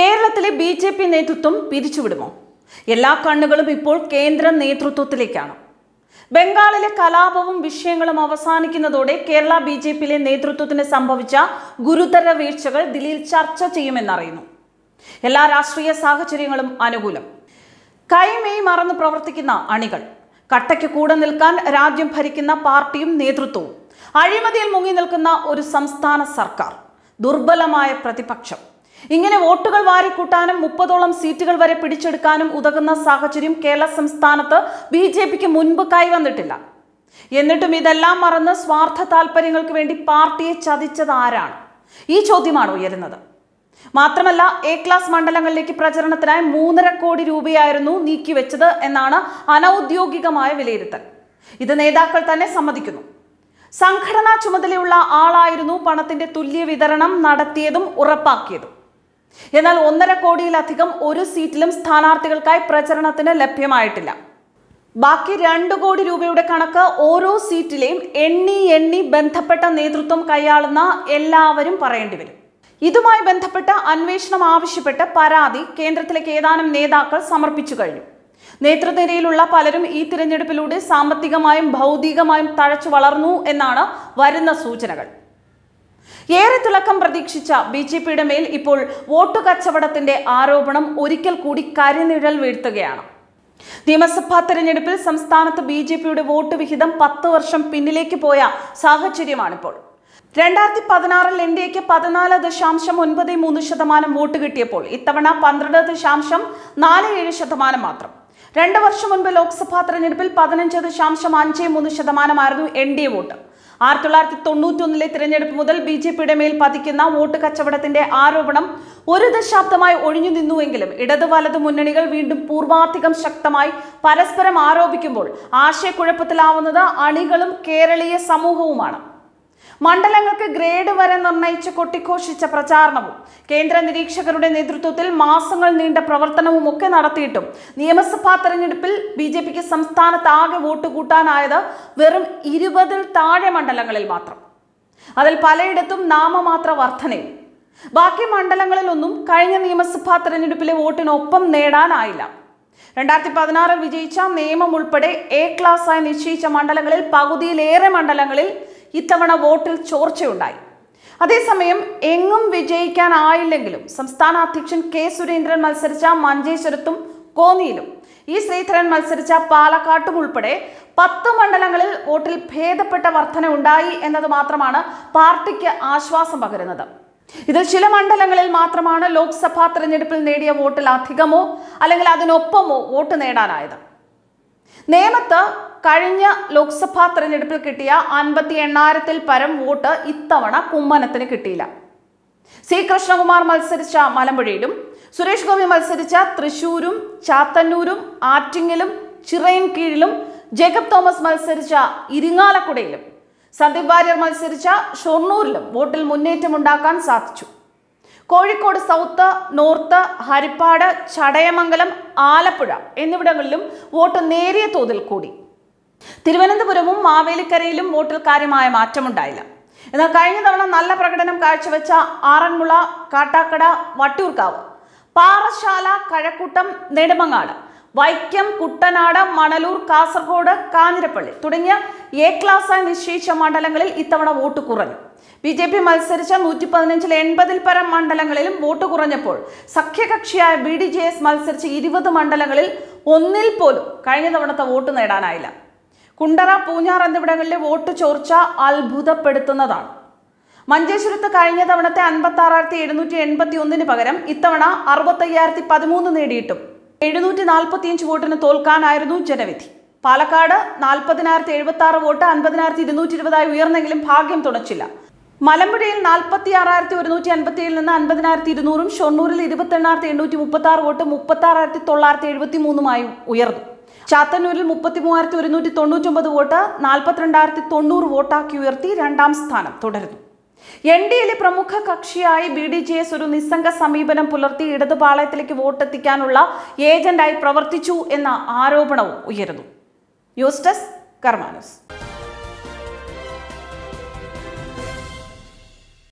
കേരളത്തിലെ B J P നേതൃത്വം പിരിച്ചുവിടുമോ? എല്ലാ കണ്ണുകളും ഇപ്പോൾ കേന്ദ്ര നേതൃത്വത്തിലേക്കാണ്. ബംഗാളിലെ കലാപവും വിഷയങ്ങളും അവസാനിക്കുന്നതോടെ കേരള ബി ജെ പിയിലെ നേതൃത്വത്തിന് സംഭവിച്ച ഗുരുതര വീഴ്ചകൾ ദില്ലിയിൽ ചർച്ച ചെയ്യുമെന്നറിയുന്നു. എല്ലാ രാഷ്ട്രീയ സാഹചര്യങ്ങളും അനുകൂലം. കൈമേയ് മറന്ന് പ്രവർത്തിക്കുന്ന അണികൾ കട്ടയ്ക്ക് കൂടെ നിൽക്കാൻ രാജ്യം ഭരിക്കുന്ന പാർട്ടിയും നേതൃത്വവും അഴിമതിയിൽ മുങ്ങി നിൽക്കുന്ന ഒരു സംസ്ഥാന സർക്കാർ ദുർബലമായ പ്രതിപക്ഷം. ഇങ്ങനെ വോട്ടുകൾ വാരിക്കൂട്ടാനും മുപ്പതോളം സീറ്റുകൾ വരെ പിടിച്ചെടുക്കാനും ഉതകുന്ന സാഹചര്യം കേരള സംസ്ഥാനത്ത് ബി ജെ പിക്ക് മുൻപ് കൈവന്നിട്ടില്ല എന്നിട്ടും ഇതെല്ലാം മറന്ന് സ്വാർത്ഥ താല്പര്യങ്ങൾക്ക് വേണ്ടി പാർട്ടിയെ ചതിച്ചത് ആരാണ്? ഈ ചോദ്യമാണ് ഉയരുന്നത്. മാത്രമല്ല എ ക്ലാസ് മണ്ഡലങ്ങളിലേക്ക് പ്രചരണത്തിനായി മൂന്നര കോടി രൂപയായിരുന്നു നീക്കിവെച്ചത് എന്നാണ് അനൌദ്യോഗികമായ വിലയിരുത്തൽ. ഇത് നേതാക്കൾ തന്നെ സമ്മതിക്കുന്നു. സംഘടനാ ചുമതലയുള്ള ആളായിരുന്നു പണത്തിന്റെ തുല്യ വിതരണം നടത്തിയതും ഉറപ്പാക്കിയതും. എന്നാൽ ഒന്നര കോടിയിലധികം ഒരു സീറ്റിലും സ്ഥാനാർത്ഥികൾക്കായി പ്രചരണത്തിന് ലഭ്യമായിട്ടില്ല. ബാക്കി രണ്ടു കോടി രൂപയുടെ കണക്ക് ഓരോ സീറ്റിലെയും എണ്ണി എണ്ണി ബന്ധപ്പെട്ട നേതൃത്വം കൈയാളുന്ന എല്ലാവരും പറയേണ്ടി വരും. ഇതുമായി ബന്ധപ്പെട്ട അന്വേഷണം ആവശ്യപ്പെട്ട് പരാതി കേന്ദ്രത്തിലേക്ക് ഏതാനും നേതാക്കൾ സമർപ്പിച്ചു കഴിഞ്ഞു. നേതൃനിരയിലുള്ള പലരും ഈ തിരഞ്ഞെടുപ്പിലൂടെ സാമ്പത്തികമായും ഭൗതികമായും തഴച്ചു വളർന്നു എന്നാണ് വരുന്ന സൂചനകൾ. ഏറെ തിളക്കം പ്രതീക്ഷിച്ച ബി ജെ പിയുടെ മേൽ ഇപ്പോൾ വോട്ട് കച്ചവടത്തിന്റെ ആരോപണം ഒരിക്കൽ കൂടി കരിനിഴൽ വീഴ്ത്തുകയാണ്. നിയമസഭാ തെരഞ്ഞെടുപ്പിൽ സംസ്ഥാനത്ത് ബി ജെ പിയുടെ വോട്ട് വിഹിതം പത്ത് വർഷം പിന്നിലേക്ക് പോയ സാഹചര്യമാണിപ്പോൾ. രണ്ടായിരത്തി പതിനാറിൽ എൻ ഡി എക്ക് പതിനാല് ദശാംശം ഒൻപത് മൂന്ന് ശതമാനം വോട്ട് കിട്ടിയപ്പോൾ ഇത്തവണ പന്ത്രണ്ട് ദശാംശം നാല് ഏഴ് ശതമാനം മാത്രം. രണ്ട് വർഷം മുൻപ് ലോക്സഭാ തെരഞ്ഞെടുപ്പിൽ പതിനഞ്ച് ദശാംശം അഞ്ച് മൂന്ന് ശതമാനമായിരുന്നു എൻ ഡി എ വോട്ട്. ആയിരത്തി തൊള്ളായിരത്തി തൊണ്ണൂറ്റൊന്നിലെ തിരഞ്ഞെടുപ്പ് മുതൽ ബി ജെ പിയുടെ മേൽ പതിക്കുന്ന വോട്ട് കച്ചവടത്തിന്റെ ആരോപണം ഒരു ദശാബ്ദമായി ഒഴിഞ്ഞു നിന്നുവെങ്കിലും ഇടതു വലതു മുന്നണികൾ വീണ്ടും പൂർവാധികം ശക്തമായി പരസ്പരം ആരോപിക്കുമ്പോൾ ആശയക്കുഴപ്പത്തിലാവുന്നത് അണികളും കേരളീയ സമൂഹവുമാണ്. മണ്ഡലങ്ങൾക്ക് ഗ്രേഡ് വരെ നിർണയിച്ച് കൊട്ടിഘോഷിച്ച പ്രചാരണവും കേന്ദ്ര നിരീക്ഷകരുടെ നേതൃത്വത്തിൽ മാസങ്ങൾ നീണ്ട പ്രവർത്തനവും ഒക്കെ നടത്തിയിട്ടും നിയമസഭാ തെരഞ്ഞെടുപ്പിൽ ബി ജെ പിക്ക് സംസ്ഥാനത്ത് ആകെ വോട്ട് കൂട്ടാനായത് വെറും ഇരുപതിൽ താഴെ മണ്ഡലങ്ങളിൽ മാത്രം. അതിൽ പലയിടത്തും നാമമാത്ര വർധനയും. ബാക്കി മണ്ഡലങ്ങളിലൊന്നും കഴിഞ്ഞ നിയമസഭാ തെരഞ്ഞെടുപ്പിലെ വോട്ടിനൊപ്പം നേടാനായില്ല. രണ്ടായിരത്തി പതിനാറിൽ വിജയിച്ച നിയമം ഉൾപ്പെടെ എ ക്ലാസ്സായി നിശ്ചയിച്ച മണ്ഡലങ്ങളിൽ പകുതിയിലേറെ മണ്ഡലങ്ങളിൽ ഇത്തവണ വോട്ടിൽ ചോർച്ചയുണ്ടായി. അതേസമയം എങ്ങും വിജയിക്കാനായില്ലെങ്കിലും സംസ്ഥാന അധ്യക്ഷൻ കെ സുരേന്ദ്രൻ മത്സരിച്ച മഞ്ചേശ്വരത്തും കോന്നിയിലും ഈ ശ്രീധരൻ മത്സരിച്ച പാലക്കാട്ടും ഉൾപ്പെടെ പത്ത് മണ്ഡലങ്ങളിൽ വോട്ടിൽ ഭേദപ്പെട്ട വർധന ഉണ്ടായി എന്നത് മാത്രമാണ് പാർട്ടിക്ക് ആശ്വാസം പകരുന്നത്. ഇത് ചില മണ്ഡലങ്ങളിൽ മാത്രമാണ് ലോക്സഭാ തെരഞ്ഞെടുപ്പിൽ നേടിയ വോട്ടിൽ അധികമോ അല്ലെങ്കിൽ അതിനൊപ്പമോ വോട്ട് നേടാനായത്. നേമത്ത് കഴിഞ്ഞ ലോക്സഭാ തെരഞ്ഞെടുപ്പിൽ കിട്ടിയ അൻപത്തി എണ്ണായിരത്തിൽ പരം വോട്ട് ഇത്തവണ കുമ്മനത്തിന് കിട്ടിയില്ല. സി കൃഷ്ണകുമാർ മത്സരിച്ച മലമ്പുഴയിലും സുരേഷ് ഗോപി മത്സരിച്ച തൃശൂരും ചാത്തന്നൂരും ആറ്റിങ്ങലും ചിറയൻകീഴിലും ജേക്കബ് തോമസ് മത്സരിച്ച ഇരിങ്ങാലക്കുടയിലും സന്ദീപ് വാര്യർ മത്സരിച്ച ഷൊർണൂരിലും വോട്ടിൽ മുന്നേറ്റമുണ്ടാക്കാൻ സാധിച്ചു. കോഴിക്കോട് സൗത്ത് നോർത്ത് ഹരിപ്പാട് ചടയമംഗലം ആലപ്പുഴ എന്നിവിടങ്ങളിലും വോട്ട് നേരിയ തോതിൽ കൂടി. തിരുവനന്തപുരവും മാവേലിക്കരയിലും വോട്ടിൽ കാര്യമായ മാറ്റമുണ്ടായില്ല. എന്നാൽ കഴിഞ്ഞ തവണ നല്ല പ്രകടനം കാഴ്ചവെച്ച ആറന്മുള കാട്ടാക്കട വട്ടിയൂർക്കാവ് പാറശാല കഴക്കൂട്ടം നെടുമങ്ങാട് വൈക്കം കുട്ടനാട് മണലൂർ കാസർഗോഡ് കാഞ്ഞിരപ്പള്ളി തുടങ്ങിയ എ ക്ലാസ്സായി നിശ്ചയിച്ച മണ്ഡലങ്ങളിൽ ഇത്തവണ വോട്ട് കുറഞ്ഞു. ബി ജെ പി മത്സരിച്ച നൂറ്റി പതിനഞ്ചിൽ എൺപതിൽ പരം മണ്ഡലങ്ങളിലും വോട്ട് കുറഞ്ഞപ്പോൾ സഖ്യകക്ഷിയായ ബി ഡി ജെ എസ് മത്സരിച്ച ഇരുപത് മണ്ഡലങ്ങളിൽ ഒന്നിൽ പോലും കഴിഞ്ഞ തവണത്തെ വോട്ട് നേടാനായില്ല. കുണ്ടറ പൂഞ്ഞാർ എന്നിവിടങ്ങളിലെ വോട്ട് ചോർച്ച അത്ഭുതപ്പെടുത്തുന്നതാണ്. മഞ്ചേശ്വരത്ത് കഴിഞ്ഞ തവണത്തെ അൻപത്തി ആറായിരത്തി എഴുന്നൂറ്റി എൺപത്തി ഒന്നിന് പകരം ഇത്തവണ അറുപത്തയ്യായിരത്തി പതിമൂന്ന് നേടിയിട്ടും എഴുന്നൂറ്റി നാൽപ്പത്തിയഞ്ച് വോട്ടിന് തോൽക്കാനായിരുന്നു ജനവിധി. പാലക്കാട് നാൽപ്പതിനായിരത്തി എഴുപത്തി ആറ് വോട്ട് അൻപതിനായിരത്തി ഇരുന്നൂറ്റി ഇരുപതായി ഉയർന്നെങ്കിലും ഭാഗ്യം തുണച്ചില്ല മലമ്പുഴയിൽ നാൽപ്പത്തി ആറായിരത്തി ഒരുന്നൂറ്റി അൻപത്തി ഏഴിൽ നിന്ന് അൻപതിനായിരത്തി ഇരുന്നൂറും ഷൊർണൂരിൽ ഇരുപത്തി എണ്ണായിരത്തി എണ്ണൂറ്റി മുപ്പത്തി ആറ് വോട്ട് മുപ്പത്തി ആറായിരത്തി തൊള്ളായിരത്തി എഴുപത്തി മൂന്നുമായി ഉയർന്നു. ചാത്തന്നൂരിൽ മുപ്പത്തി മൂവായിരത്തി ഒരുന്നൂറ്റി തൊണ്ണൂറ്റൊമ്പത് വോട്ട് നാൽപ്പത്തിരണ്ടായിരത്തി തൊണ്ണൂറ് വോട്ടാക്കി ഉയർത്തി രണ്ടാം സ്ഥാനം തുടരുന്നു. എൻ ഡി എയിലെ പ്രമുഖ കക്ഷിയായി ബി ഡി ജെ എസ് ഒരു നിസ്സംഗ സമീപനം പുലർത്തി ഇടതുപാളയത്തിലേക്ക് വോട്ടെത്തിക്കാനുള്ള ഏജന്റായി പ്രവർത്തിച്ചു എന്ന ആരോപണവും ഉയരുന്നു. News desk കർമാനസ്